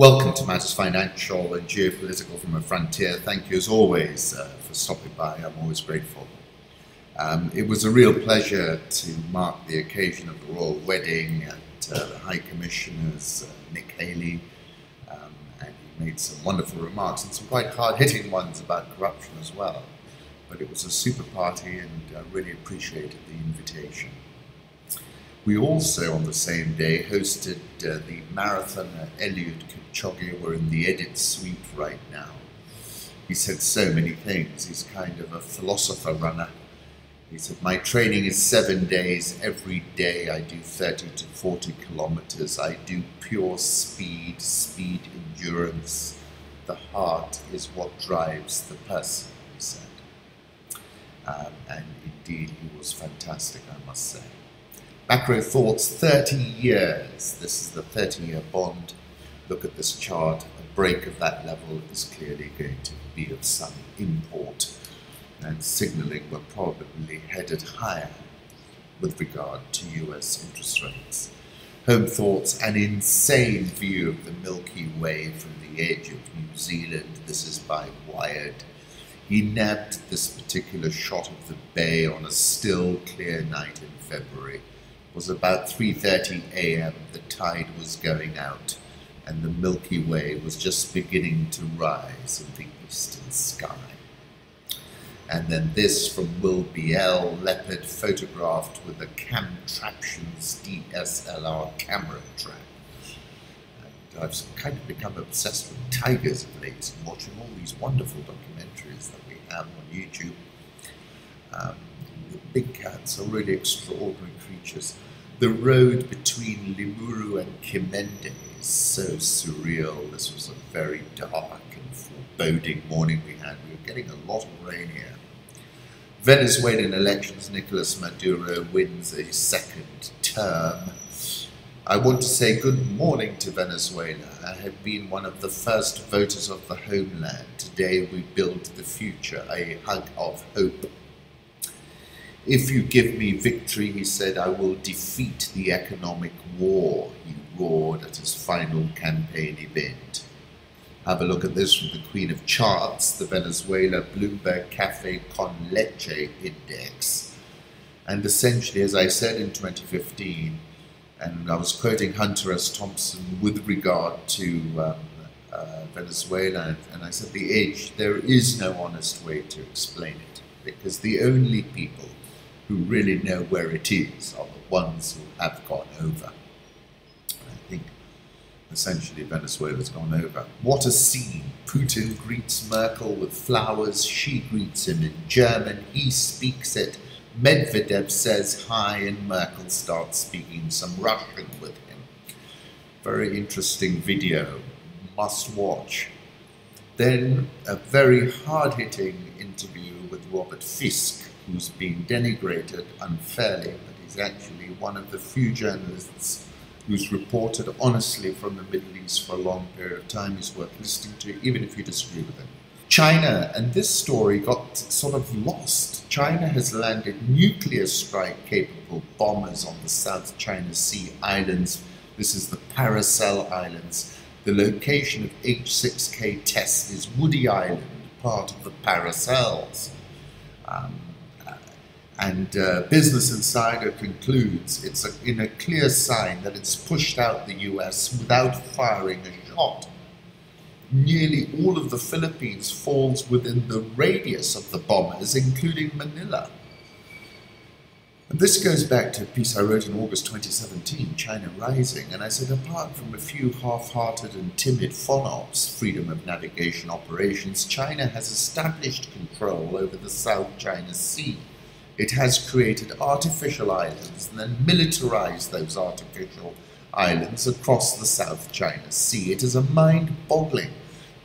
Welcome to Matters Financial and Geopolitical from a Frontier. Thank you as always uh, for stopping by. I'm always grateful. Um, it was a real pleasure to mark the occasion of the royal wedding and uh, the High Commissioner's uh, Nic Hailey. Um, and he made some wonderful remarks and some quite hard hitting ones about corruption as well. But it was a super party and I really appreciated the invitation. We also, on the same day, hosted uh, the marathoner Eliud Kipchoge. We're in the edit suite right now. He said so many things. He's kind of a philosopher runner. He said, My training is seven days. Every day I do 30 to 40 kilometers. I do pure speed, speed endurance. The heart is what drives the person, he said. Um, and indeed, he was fantastic, I must say. Macro Thoughts 30 years. This is the 30 year bond. Look at this chart. A break of that level is clearly going to be of some import and signaling we're probably headed higher with regard to US interest rates. Home Thoughts, an insane view of the Milky Way from the edge of New Zealand. This is by Wired. He nabbed this particular shot of the bay on a still, clear night in February was about 3:30 a.m. The tide was going out, and the Milky Way was just beginning to rise in the eastern sky. And then this from Will BL, leopard photographed with a Camtraptions DSLR camera trap. And I've kind of become obsessed with tigers of late watching all these wonderful documentaries that we have on YouTube. Um, big cats are really extraordinary creatures. The road between Limuru and Kimende is so surreal. This was a very dark and foreboding morning we had. We were getting a lot of rain here. Venezuelan elections, Nicolas Maduro wins a second term. I want to say good morning to Venezuela. I have been one of the first voters of the homeland. Today we build the future, a hug of hope if you give me victory, he said, I will defeat the economic war, he roared at his final campaign event. Have a look at this from the Queen of Charts, the Venezuela Bloomberg Cafe Con Leche Index. And essentially, as I said in 2015, and I was quoting Hunter S. Thompson with regard to um, uh, Venezuela, and I said, the age, there is no honest way to explain it, because the only people who really know where it is are the ones who have gone over. I think essentially Venezuela's gone over. What a scene! Putin greets Merkel with flowers, she greets him in German, he speaks it. Medvedev says hi, and Merkel starts speaking some Russian with him. Very interesting video, must watch. Then a very hard hitting interview with Robert Fisk, who's being denigrated unfairly, but he's actually one of the few journalists who's reported honestly from the Middle East for a long period of time is worth listening to, even if you disagree with him. China, and this story got sort of lost. China has landed nuclear strike capable bombers on the South China Sea islands. This is the Paracel Islands. The location of H6K tests is Woody Island, part of the Paracels. Um, and uh, Business Insider concludes it's a, in a clear sign that it's pushed out the US without firing a shot. Nearly all of the Philippines falls within the radius of the bombers, including Manila. And this goes back to a piece I wrote in August 2017, China Rising, and I said apart from a few half-hearted and timid FONOPs, freedom of navigation operations, China has established control over the South China Sea it has created artificial islands and then militarized those artificial islands across the South China Sea. It is a mind boggling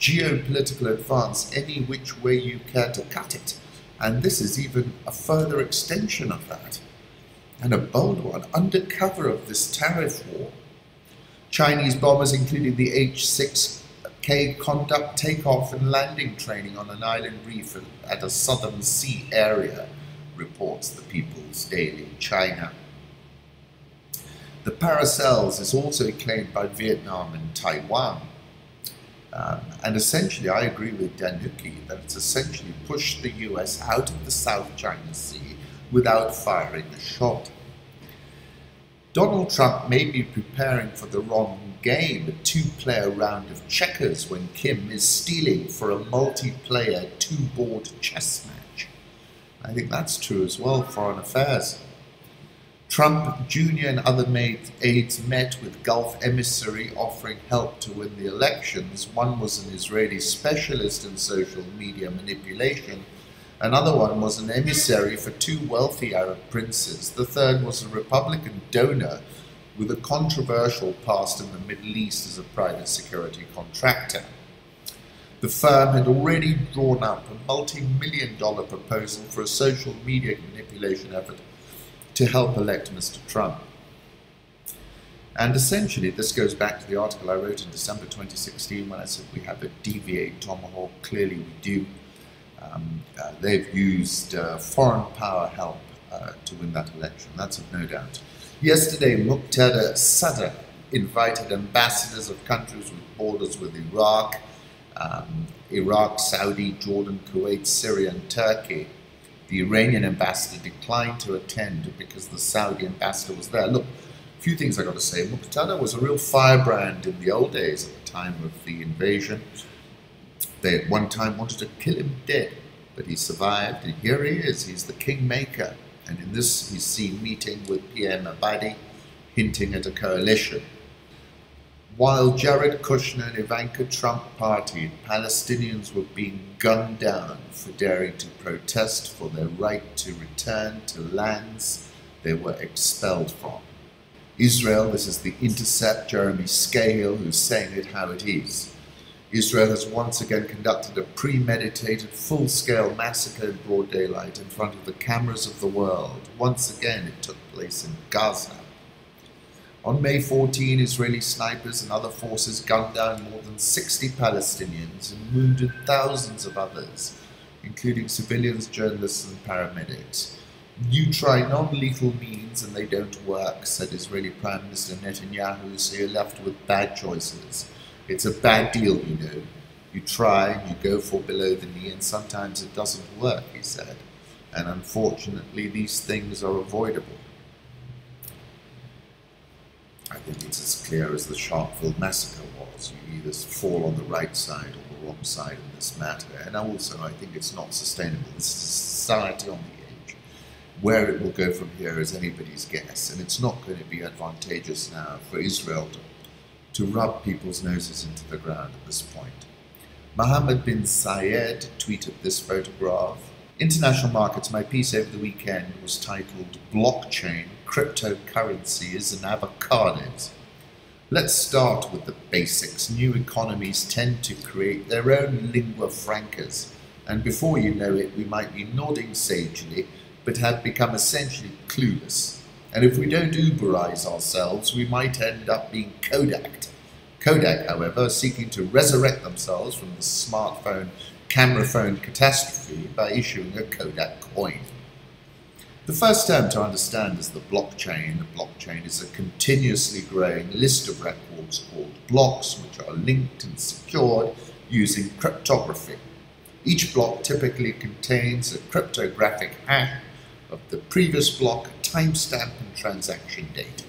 geopolitical advance any which way you care to cut it. And this is even a further extension of that, and a bold one, under cover of this tariff war. Chinese bombers, including the H 6K, conduct takeoff and landing training on an island reef at a southern sea area reports the People's Daily China. The Paracels is also claimed by Vietnam and Taiwan. Um, and essentially, I agree with Danuki that it's essentially pushed the US out of the South China Sea without firing a shot. Donald Trump may be preparing for the wrong game, a two player round of checkers, when Kim is stealing for a multiplayer two board chess match. I think that's true as well, foreign affairs. Trump Jr. and other aides met with Gulf emissary offering help to win the elections. One was an Israeli specialist in social media manipulation. Another one was an emissary for two wealthy Arab princes. The third was a Republican donor with a controversial past in the Middle East as a private security contractor. The firm had already drawn up a multi million dollar proposal for a social media manipulation effort to help elect Mr. Trump. And essentially, this goes back to the article I wrote in December 2016 when I said we have a deviate tomahawk. Clearly, we do. Um, uh, they've used uh, foreign power help uh, to win that election. That's of no doubt. Yesterday, Muqtada Sadr invited ambassadors of countries with borders with Iraq, um, Iraq, Saudi, Jordan, Kuwait, Syria, and Turkey the Iranian ambassador declined to attend because the Saudi ambassador was there. Look, a few things I got to say. Muqtada was a real firebrand in the old days at the time of the invasion. They at one time wanted to kill him dead, but he survived, and here he is. He's the kingmaker. And in this, he's seen meeting with PM Abadi, hinting at a coalition. While Jared Kushner and Ivanka Trump partied, Palestinians were being gunned down for daring to protest for their right to return to lands they were expelled from. Israel, this is the Intercept, Jeremy Scahill, who's saying it how it is. Israel has once again conducted a premeditated, full scale massacre in broad daylight in front of the cameras of the world. Once again, it took place in Gaza. On May 14, Israeli snipers and other forces gunned down more than 60 Palestinians and wounded thousands of others, including civilians, journalists, and paramedics. You try non lethal means and they don't work, said Israeli Prime Minister Netanyahu, so you're left with bad choices. It's a bad deal, you know. You try, you go for below the knee, and sometimes it doesn't work, he said. And unfortunately, these things are avoidable. I think it's as clear as the Sharpeville massacre was. You either fall on the right side or the wrong side in this matter. And also, I think it's not sustainable. This is a society on the edge. Where it will go from here is anybody's guess. And it's not going to be advantageous now for Israel to, to rub people's noses into the ground at this point. Mohammed bin Zayed tweeted this photograph. International Markets, my piece over the weekend was titled Blockchain cryptocurrencies and avocados. Let's start with the basics. New economies tend to create their own lingua francas, and before you know it, we might be nodding sagely, but have become essentially clueless. And if we don't Uberize ourselves, we might end up being Kodak. Kodak, however, seeking to resurrect themselves from the smartphone camera phone catastrophe by issuing a Kodak coin. The first term to understand is the blockchain. A blockchain is a continuously growing list of records called blocks, which are linked and secured using cryptography. Each block typically contains a cryptographic hash of the previous block, timestamp, and transaction data.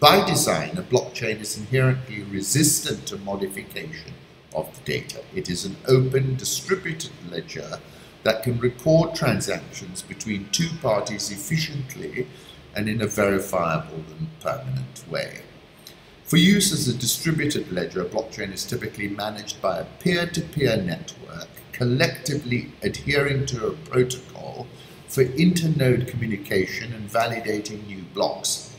By design, a blockchain is inherently resistant to modification of the data. It is an open, distributed ledger that can record transactions between two parties efficiently and in a verifiable and permanent way. For use as a distributed ledger, a blockchain is typically managed by a peer-to-peer network collectively adhering to a protocol for internode communication and validating new blocks.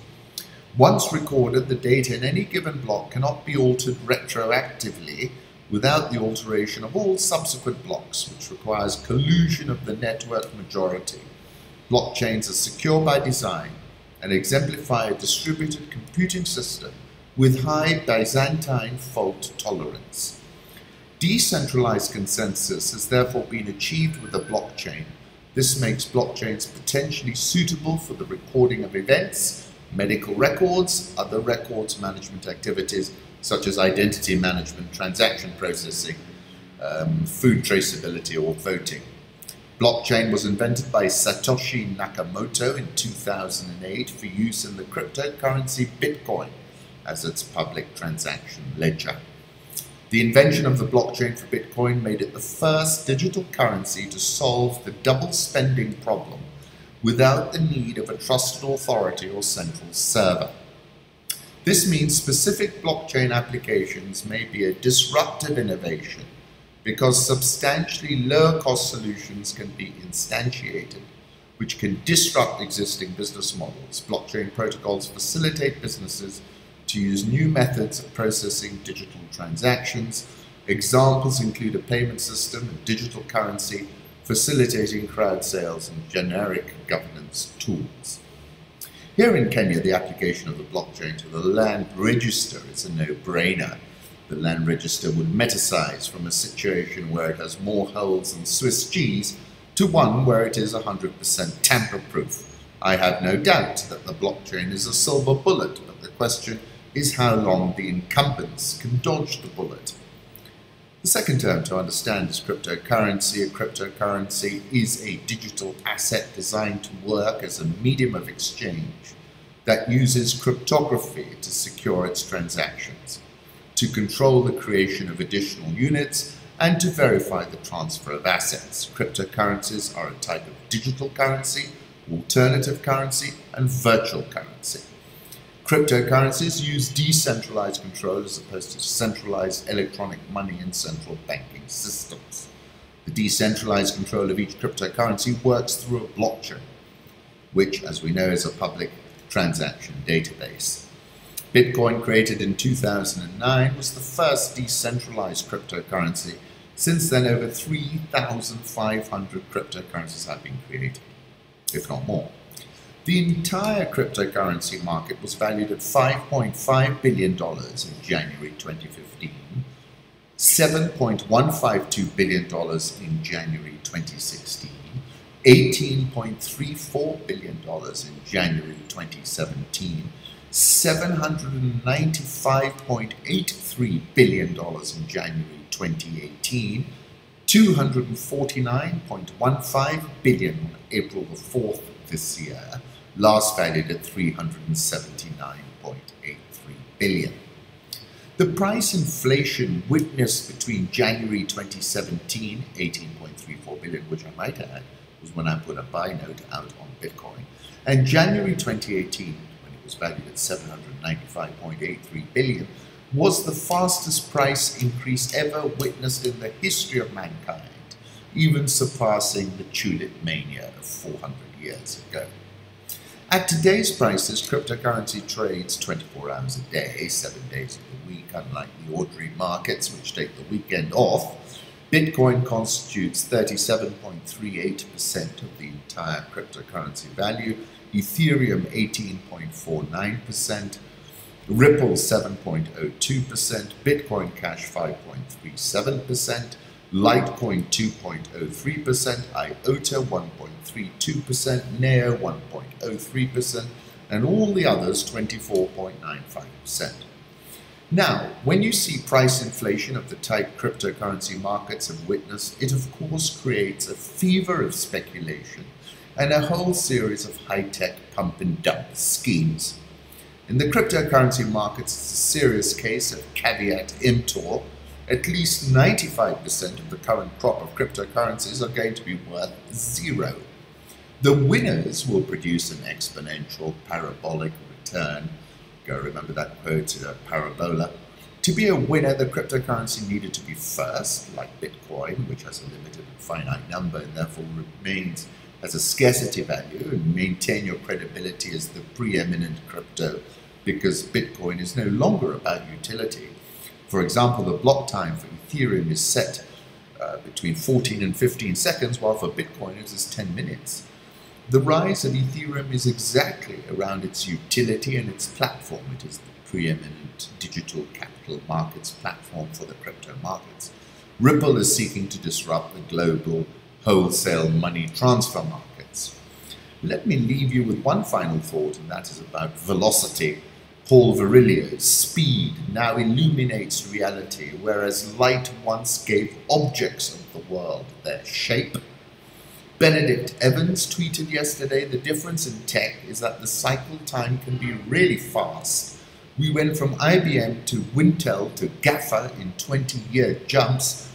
Once recorded, the data in any given block cannot be altered retroactively without the alteration of all subsequent blocks, which requires collusion of the network majority. Blockchains are secure by design and exemplify a distributed computing system with high Byzantine fault tolerance. Decentralized consensus has therefore been achieved with a blockchain. This makes blockchains potentially suitable for the recording of events, medical records, other records management activities, such as identity management, transaction processing, um, food traceability, or voting. Blockchain was invented by Satoshi Nakamoto in 2008 for use in the cryptocurrency Bitcoin as its public transaction ledger. The invention of the blockchain for Bitcoin made it the first digital currency to solve the double spending problem without the need of a trusted authority or central server. This means specific blockchain applications may be a disruptive innovation because substantially lower cost solutions can be instantiated, which can disrupt existing business models. Blockchain protocols facilitate businesses to use new methods of processing digital transactions. Examples include a payment system, a digital currency, facilitating crowd sales, and generic governance tools. Here in Kenya, the application of the blockchain to the land register is a no-brainer the land register would metasize from a situation where it has more holes than Swiss cheese to one where it is 100% tamper-proof. I have no doubt that the blockchain is a silver bullet, but the question is how long the incumbents can dodge the bullet. The second term to understand is cryptocurrency. A cryptocurrency is a digital asset designed to work as a medium of exchange that uses cryptography to secure its transactions to control the creation of additional units, and to verify the transfer of assets. Cryptocurrencies are a type of digital currency, alternative currency, and virtual currency. Cryptocurrencies use decentralized control as opposed to centralized electronic money in central banking systems. The decentralized control of each cryptocurrency works through a blockchain, which, as we know, is a public transaction database. Bitcoin, created in 2009, was the first decentralized cryptocurrency. Since then, over 3,500 cryptocurrencies have been created, if not more. The entire cryptocurrency market was valued at $5.5 billion in January 2015, $7.152 billion in January 2016, $18.34 billion in January 2017, $795.83 billion in January 2018, 249.15 billion on April the 4th this year, last valued at 379.83 billion. The price inflation witnessed between January 2017, 18.34 billion, which I might add was when I put a buy note out on Bitcoin, and January 2018, when it was valued at 795.83 billion, was the fastest price increase ever witnessed in the history of mankind, even surpassing the tulip mania of 400 years ago. At today's prices, cryptocurrency trades 24 hours a day, 7 days of the week, unlike the ordinary markets which take the weekend off. Bitcoin constitutes 37.38% of the entire cryptocurrency value, Ethereum 18.49%, Ripple 7.02%, Bitcoin Cash 5.37%, Litecoin 2.03%, IOTA 1.32%, Neo 1.03%, and all the others 24.95%. Now, when you see price inflation of the type cryptocurrency markets have witnessed, it of course creates a fever of speculation and a whole series of high-tech pump and dump schemes. In the cryptocurrency markets, it's a serious case of caveat emptor. At least 95% of the current crop of cryptocurrencies are going to be worth zero. The winners will produce an exponential parabolic return. Go remember that quote, uh, parabola. To be a winner, the cryptocurrency needed to be first, like Bitcoin, which has a limited and finite number and therefore remains as a scarcity value and maintain your credibility as the preeminent crypto because Bitcoin is no longer about utility. For example, the block time for Ethereum is set uh, between 14 and 15 seconds, while for Bitcoin it is 10 minutes. The rise of Ethereum is exactly around its utility and its platform. It is the preeminent digital capital markets platform for the crypto markets. Ripple is seeking to disrupt the global wholesale money transfer markets. Let me leave you with one final thought, and that is about velocity. Paul Virilio's speed now illuminates reality, whereas light once gave objects of the world their shape. Benedict Evans tweeted yesterday the difference in tech is that the cycle time can be really fast. We went from IBM to Wintel to GAFA in 20 year jumps.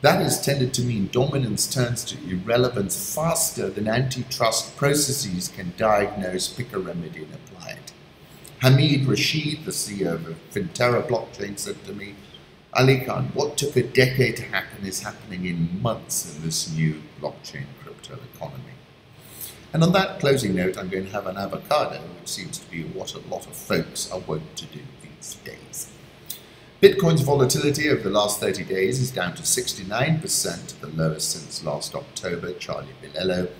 That has tended to mean dominance turns to irrelevance faster than antitrust processes can diagnose, pick a remedy, and apply it. Hamid Rashid, the CEO of Finterra blockchain, said to me, Ali Khan, what took a decade to happen is happening in months in this new blockchain crypto economy. And on that closing note, I'm going to have an avocado, which seems to be what a lot of folks are wont to do these days. Bitcoin's volatility over the last 30 days is down to 69%, the lowest since last October, Charlie Bilello.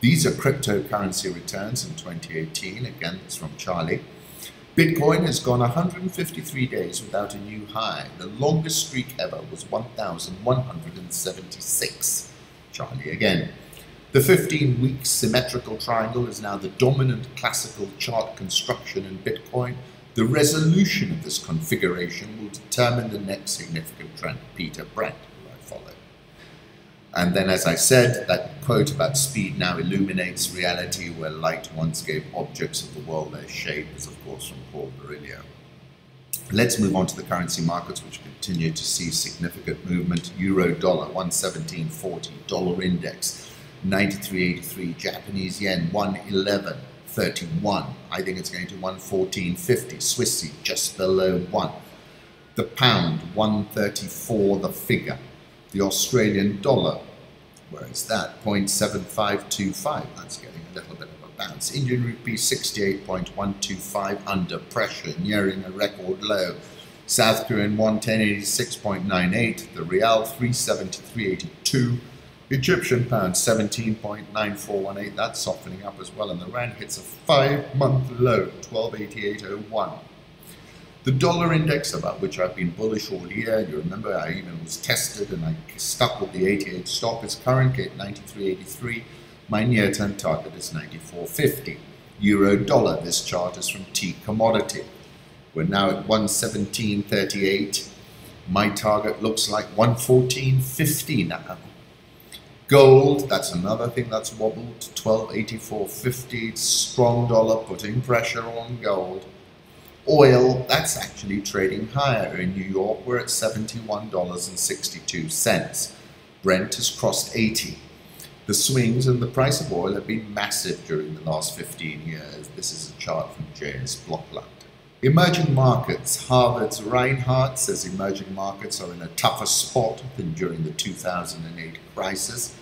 These are cryptocurrency returns in 2018. Again, it's from Charlie. Bitcoin has gone 153 days without a new high. The longest streak ever was 1,176. Charlie again. The 15 week symmetrical triangle is now the dominant classical chart construction in Bitcoin. The resolution of this configuration will determine the next significant trend. Peter Brandt, who I follow. And then, as I said, that quote about speed now illuminates reality where light once gave objects of the world their shape is, of course, from Paul Virilio. Let's move on to the currency markets, which continue to see significant movement. Euro dollar 117.40, dollar index 93.83, Japanese yen 111.31. I think it's going to 114.50. Swissy just below 1. The pound 134, the figure the Australian dollar. Where is that? 0.7525. That's getting a little bit of a bounce. Indian rupee 68.125 under pressure, nearing a record low. South Korean won 1086.98, The real 373.82. Egyptian pound 17.9418. That's softening up as well. And the Rand hits a five month low, 1288.01. The dollar index, about which I've been bullish all year, you remember I even was tested and I stuck with the 88 stop, is currently at 93.83. My near term target is 94.50. Euro dollar, this chart is from T Commodity. We're now at 117.38. My target looks like 114.50 now. Gold, that's another thing that's wobbled, 1284.50. Strong dollar putting pressure on gold. Oil, that's actually trading higher. In New York, we're at $71.62. Brent has crossed 80. The swings in the price of oil have been massive during the last 15 years. This is a chart from James Blockland. Emerging markets. Harvard's Reinhart says emerging markets are in a tougher spot than during the 2008 crisis.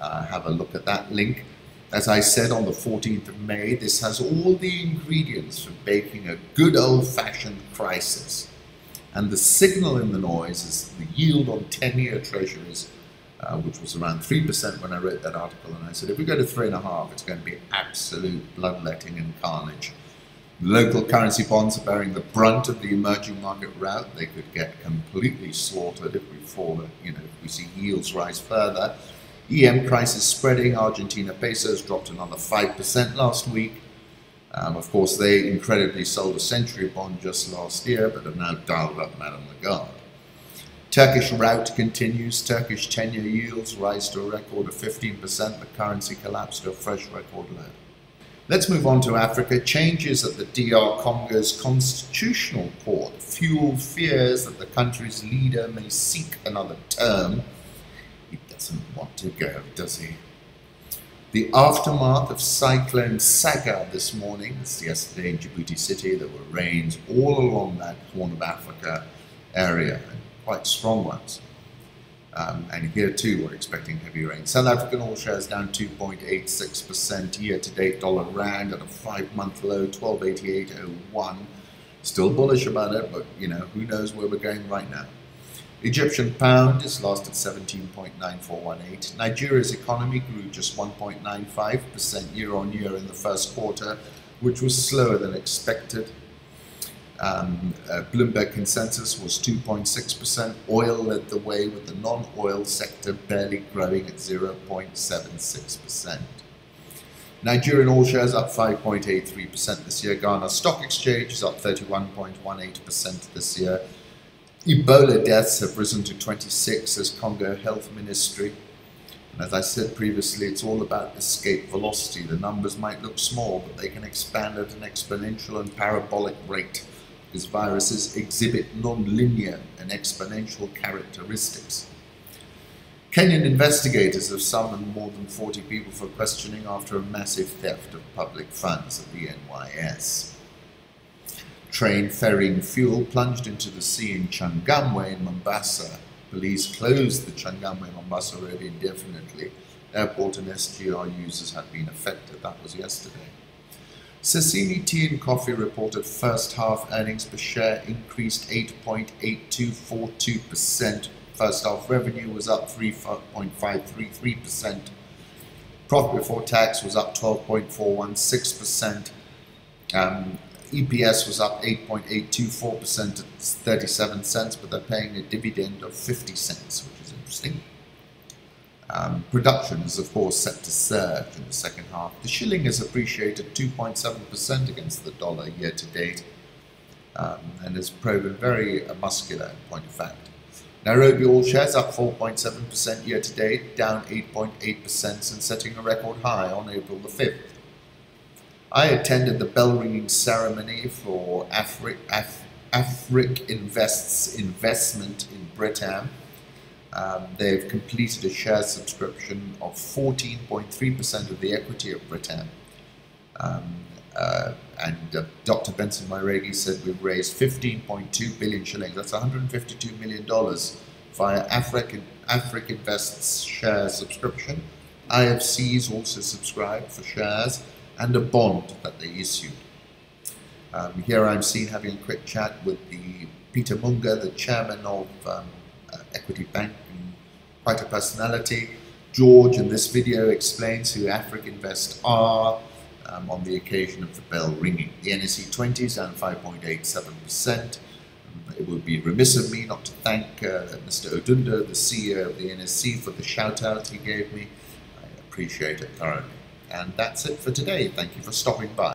Uh, have a look at that link. As I said on the 14th of May, this has all the ingredients for baking a good old fashioned crisis. And the signal in the noise is the yield on 10 year treasuries, uh, which was around 3% when I wrote that article. And I said, if we go to 3.5, it's going to be absolute bloodletting and carnage. Local currency bonds are bearing the brunt of the emerging market rout. They could get completely slaughtered if we fall, you know, if we see yields rise further. EM crisis spreading. Argentina pesos dropped another 5% last week. Um, of course, they incredibly sold a century bond just last year, but have now dialed up Madame Lagarde. Turkish rout continues. Turkish 10 year yields rise to a record of 15%. The currency collapsed to a fresh record low. Let's move on to Africa. Changes at the DR Congo's constitutional court fuel fears that the country's leader may seek another term doesn't want to go, does he? The aftermath of Cyclone Sagar this morning, this yesterday in Djibouti City, there were rains all along that Horn of Africa area, and quite strong ones. Um, and here too, we're expecting heavy rain. South African oil shares down 2.86% year to date. Dollar rand at a five month low, 1288.01. Still bullish about it, but you know, who knows where we're going right now. Egyptian pound is lost at 17.9418. Nigeria's economy grew just 1.95% year on year in the first quarter, which was slower than expected. Um, uh, Bloomberg consensus was 2.6%. Oil led the way with the non oil sector barely growing at 0.76%. Nigerian oil shares up 5.83% this year. Ghana Stock Exchange is up 31.18% this year. Ebola deaths have risen to 26 as Congo Health Ministry. And as I said previously, it's all about escape velocity. The numbers might look small, but they can expand at an exponential and parabolic rate because viruses exhibit non-linear and exponential characteristics. Kenyan investigators have summoned more than 40 people for questioning after a massive theft of public funds at the NYS. Train ferrying fuel plunged into the sea in Changamwe in Mombasa. Police closed the Changamwe-Mombasa road indefinitely. Airport and SGR users had been affected. That was yesterday. Sasini Tea and Coffee reported first half earnings per share increased 8.8242%. First half revenue was up 3.533%. Profit before tax was up 12.416%. Um, EPS was up 8.824% at 37 cents, but they're paying a dividend of 50 cents, which is interesting. Um, production is, of course, set to surge in the second half. The shilling has appreciated 2.7% against the dollar year to date um, and has proven very uh, muscular in point of fact. Nairobi All Shares up 4.7% year to date, down 8.8% since setting a record high on April the 5th. I attended the bell ringing ceremony for Afric, Af, Afric Invests investment in Britam um, they've completed a share subscription of 14.3% of the equity of Britam. Um, uh, and uh, Dr. Benson Wairegi said we've raised 15.2 billion shillings. That's 152 million dollars via Afric Invests share subscription. IFCs also subscribed for shares and a bond that they issued. Um, here I'm seen having a quick chat with the Peter Munga, the chairman of um, uh, Equity Bank, quite a personality. George in this video explains who Afric Invest are um, on the occasion of the bell ringing. The NSE 20 is down 5.87%. It would be remiss of me not to thank uh, Mr. Odundo, the CEO of the NSE, for the shout out he gave me. I appreciate it thoroughly. And that's it for today. Thank you for stopping by.